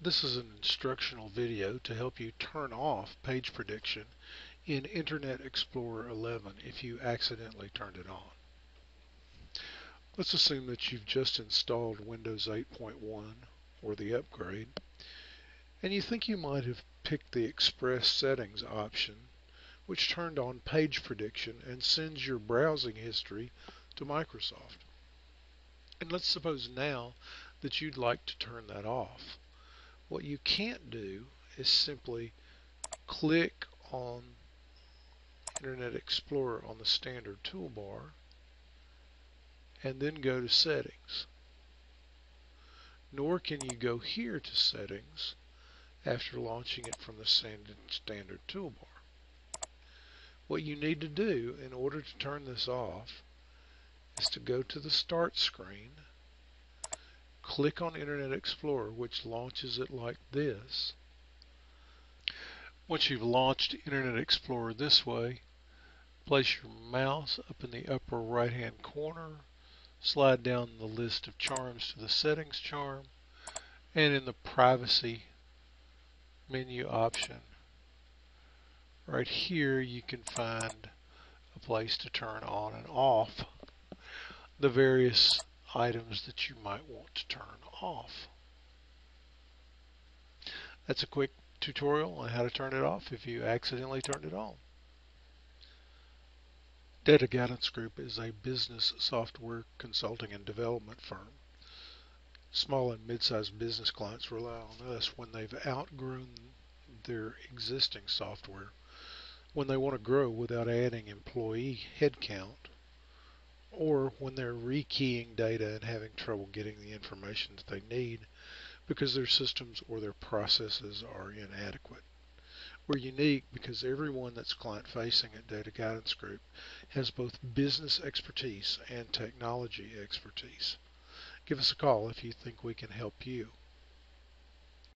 This is an instructional video to help you turn off page prediction in Internet Explorer 11 if you accidentally turned it on. Let's assume that you've just installed Windows 8.1 or the upgrade and you think you might have picked the Express Settings option which turned on page prediction and sends your browsing history to Microsoft. And let's suppose now that you'd like to turn that off. What you can't do is simply click on Internet Explorer on the standard toolbar and then go to settings. Nor can you go here to settings after launching it from the standard, toolbar. What you need to do in order to turn this off is to go to the start screen click on Internet Explorer which launches it like this. Once you've launched Internet Explorer this way, place your mouse up in the upper right hand corner, slide down the list of charms to the settings charm, and in the privacy menu option, right here you can find a place to turn on and off the various items that you might want to turn off. That's a quick tutorial on how to turn it off if you accidentally turned it on. Data Guidance Group is a business software consulting and development firm. Small and mid-sized business clients rely on us when they've outgrown their existing software, when they want to grow without adding employee headcount, or when they're rekeying data and having trouble getting the information that they need because their systems or their processes are inadequate. We're unique because everyone that's client facing at Data Guidance Group has both business expertise and technology expertise. Give us a call if you think we can help you.